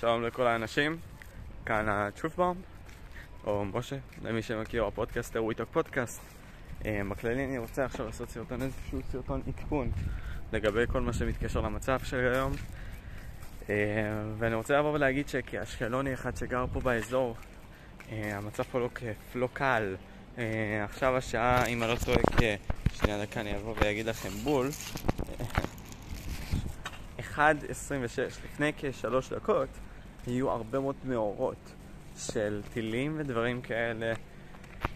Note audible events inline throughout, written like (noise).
שלום לכל האנשים, כאן הצ'ופבאום, או משה, למי שמכיר, הפודקאסטר We Talk Podcast. בכללי אני רוצה עכשיו לעשות סרטון, איזשהו סרטון עדכון לגבי כל מה שמתקשר למצב של היום. אה, ואני רוצה לבוא ולהגיד שכאשקלוני אחד שגר פה באזור, אה, המצב פה לא כיף, לא קל. עכשיו השעה, אם אני לא טועה, שנייה דקה אני אבוא ואגיד לכם בול. (laughs) 1.26, לפני כשלוש דקות, היו הרבה מאוד מאורות של טילים ודברים כאלה,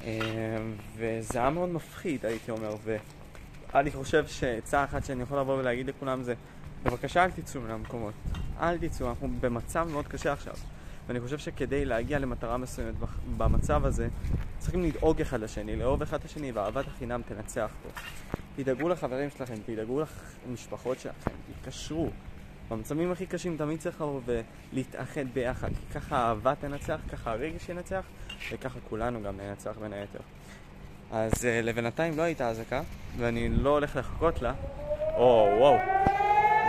אה, וזה היה מאוד מפחיד, הייתי אומר, ואני חושב שעצה אחת שאני יכול לבוא ולהגיד לכולם זה, בבקשה אל תצאו מן המקומות, אל תצאו, אנחנו במצב מאוד קשה עכשיו. ואני חושב שכדי להגיע למטרה מסוימת במצב הזה, צריכים לדאוג אחד לשני, לאהוב אחד את השני, ואהבת החינם תנצח פה. תדאגו לחברים שלכם, תדאגו למשפחות שלכם, תתקשרו. במצבים הכי קשים תמיד צריך לבוא ולהתאחד ביחד, כי ככה האהבה תנצח, ככה הרגש ינצח, וככה כולנו גם ננצח בין היתר. אז uh, לבינתיים לא הייתה אזעקה, ואני לא הולך לחכות לה. או, וואו,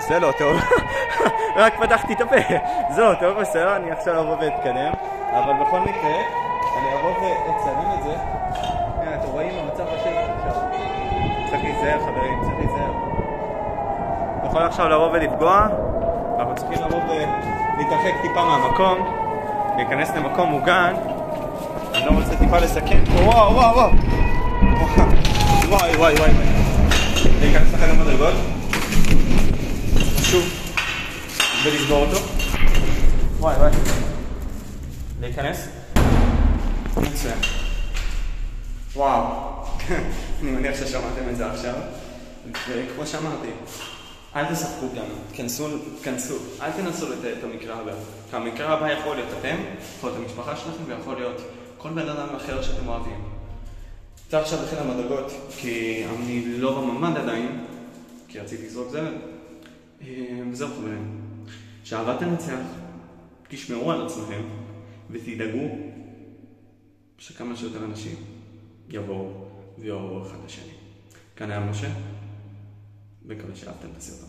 זה לא טוב. (laughs) רק פתחתי את הפה. זהו, טוב, בסדר, אני עכשיו אבוא ואתקדם. אבל בכל מקרה, אני אבוא ואצלם את זה. הנה, אתם רואים המצב בשטח עכשיו. צריך להיזהר, חברים, צריך להיזהר. יכול עכשיו לבוא ולפגוע, אנחנו צריכים לבוא ולהתרחק טיפה מהמקום, להיכנס למקום מוגן. אני לא רוצה טיפה לסכן פה, וואו, וואו, וואו. וואי, וואי, וואי. להיכנס לכם למדרגות. שוב. ולסגור אותו. וואי, וואי. להיכנס. מצוין. וואו. (laughs) אני מניח ששמעתם את זה עכשיו. וכמו שאמרתי, אל תשחקו גם, כנסו, כנסו, אל תנסו לתאר את המקרה הבא. כי המקרה הבא יכול להיות אתם, יכול להיות המשפחה שלכם, ויכול להיות כל בן אדם אחר שאתם אוהבים. יצא עכשיו לכן המדרגות, כי אני לא בממ"ד עדיין, כי רציתי לזרוק זבל. אה, וזהו חברים, שאהבה תנצח, תשמעו על עצמכם, ותדאגו שכמה שיותר אנשים יבואו ויאהבו אחד את השני. כאן היה משה. 文化の日があったんですよ